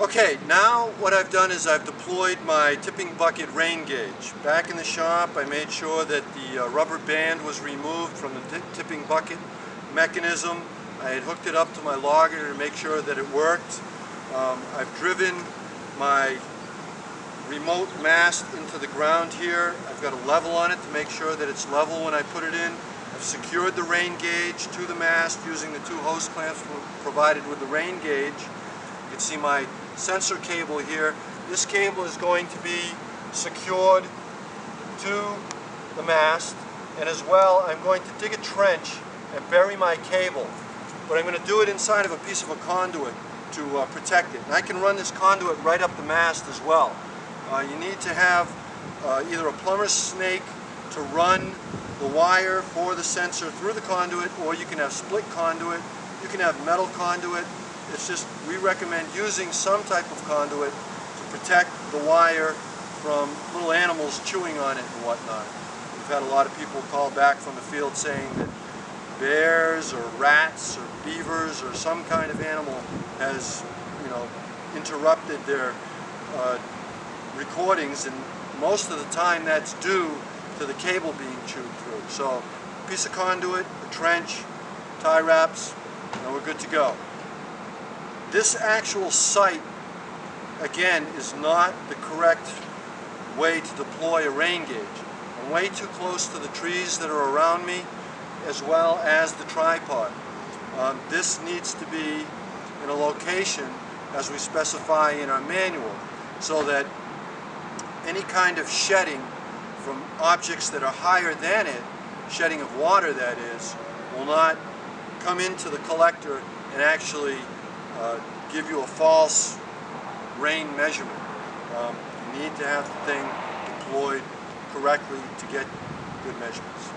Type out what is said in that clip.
Okay, now what I've done is I've deployed my tipping bucket rain gauge. Back in the shop I made sure that the uh, rubber band was removed from the tipping bucket mechanism. I had hooked it up to my logger to make sure that it worked. Um, I've driven my remote mast into the ground here. I've got a level on it to make sure that it's level when I put it in. I've secured the rain gauge to the mast using the two hose clamps provided with the rain gauge. Can see my sensor cable here. This cable is going to be secured to the mast and as well I'm going to dig a trench and bury my cable but I'm going to do it inside of a piece of a conduit to uh, protect it. And I can run this conduit right up the mast as well. Uh, you need to have uh, either a plumber's snake to run the wire for the sensor through the conduit or you can have split conduit, you can have metal conduit, it's just, we recommend using some type of conduit to protect the wire from little animals chewing on it and whatnot. We've had a lot of people call back from the field saying that bears or rats or beavers or some kind of animal has, you know, interrupted their uh, recordings and most of the time that's due to the cable being chewed through. So, piece of conduit, a trench, tie wraps, and we're good to go. This actual site, again, is not the correct way to deploy a rain gauge. I'm way too close to the trees that are around me as well as the tripod. Um, this needs to be in a location as we specify in our manual so that any kind of shedding from objects that are higher than it, shedding of water that is, will not come into the collector and actually uh, give you a false rain measurement. Um, you need to have the thing deployed correctly to get good measurements.